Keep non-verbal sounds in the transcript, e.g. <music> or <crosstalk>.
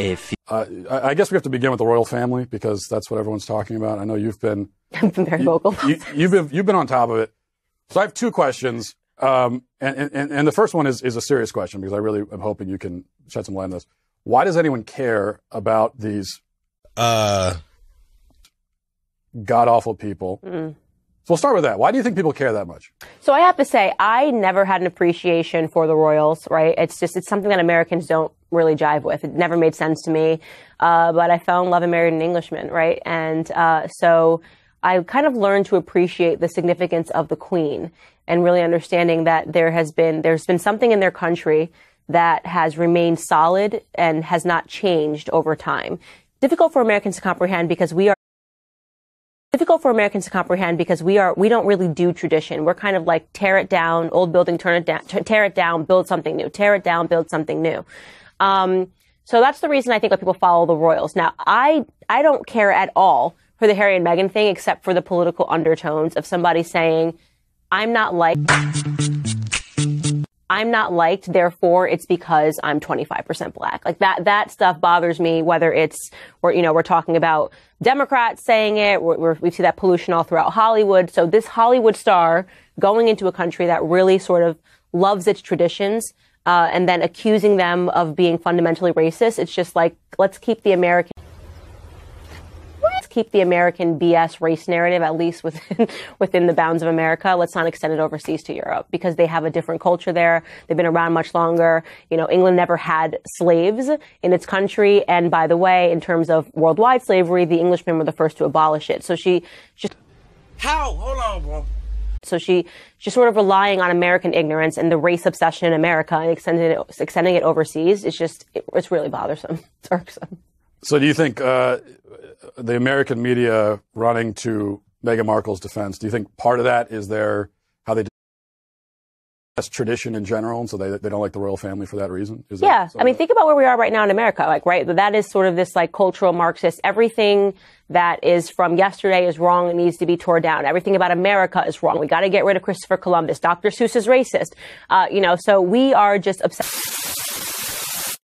A few. Uh, I I guess we have to begin with the royal family because that's what everyone's talking about. I know you've been I've very vocal. you, you've been you've been on top of it. So I have two questions, um, and, and and the first one is is a serious question because I really am hoping you can shed some light on this. Why does anyone care about these Uh, god awful people? Mm. So we'll start with that. Why do you think people care that much? So I have to say, I never had an appreciation for the Royals, right? It's just, it's something that Americans don't really jive with. It never made sense to me. Uh, but I fell in love and married an Englishman, right? And, uh, so I kind of learned to appreciate the significance of the Queen and really understanding that there has been, there's been something in their country that has remained solid and has not changed over time. Difficult for Americans to comprehend because we are difficult for Americans to comprehend because we are we don't really do tradition. We're kind of like tear it down, old building, turn it down, tear it down, build something new, tear it down, build something new. Um, so that's the reason I think why people follow the royals. Now, I I don't care at all for the Harry and Meghan thing, except for the political undertones of somebody saying, "I'm not like." I'm not liked, therefore it's because I'm 25% black. Like that, that stuff bothers me, whether it's, or, you know, we're talking about Democrats saying it, we're, we see that pollution all throughout Hollywood. So this Hollywood star going into a country that really sort of loves its traditions, uh, and then accusing them of being fundamentally racist, it's just like, let's keep the American let's keep the American BS race narrative at least within <laughs> within the bounds of America. Let's not extend it overseas to Europe because they have a different culture there. They've been around much longer. You know, England never had slaves in its country, and by the way, in terms of worldwide slavery, the Englishmen were the first to abolish it. So she just how? Hold on, bro. So she she's sort of relying on American ignorance and the race obsession in America and extending it extending it overseas. It's just it, it's really bothersome. <laughs> It's irksome. So do you think uh, the American media running to Meghan Markle's defense? Do you think part of that is their that's tradition in general, and so they they don't like the royal family for that reason? Is that Yeah, some I mean, think about where we are right now in America. Like, right, that is sort of this like cultural Marxist. Everything that is from yesterday is wrong. and needs to be torn down. Everything about America is wrong. We got to get rid of Christopher Columbus. Dr. Seuss is racist. Uh, you know, so we are just obsessed.